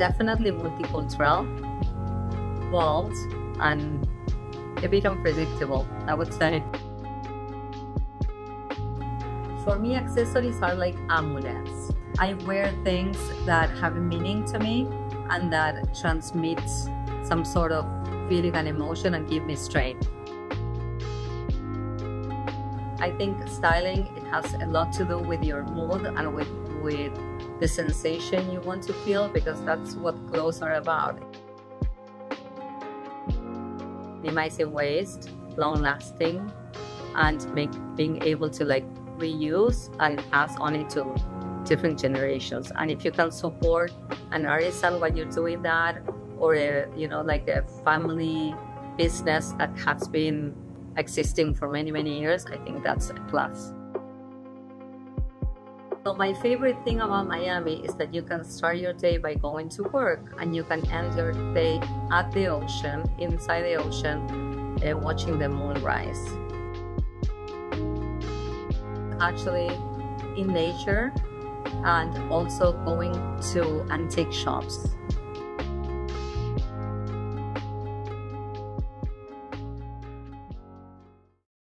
definitely multicultural, bold, and a bit unpredictable, I would say. For me, accessories are like amulets. I wear things that have a meaning to me and that transmits some sort of feeling and emotion and give me strength. I think styling it has a lot to do with your mood and with with the sensation you want to feel because that's what clothes are about. Minimizing waste, long lasting, and make being able to like reuse and pass on it to different generations. And if you can support an artisan while you're doing that, or a, you know, like a family business that has been existing for many, many years, I think that's a plus. So my favorite thing about Miami is that you can start your day by going to work and you can end your day at the ocean, inside the ocean, uh, watching the moon rise. Actually, in nature and also going to antique shops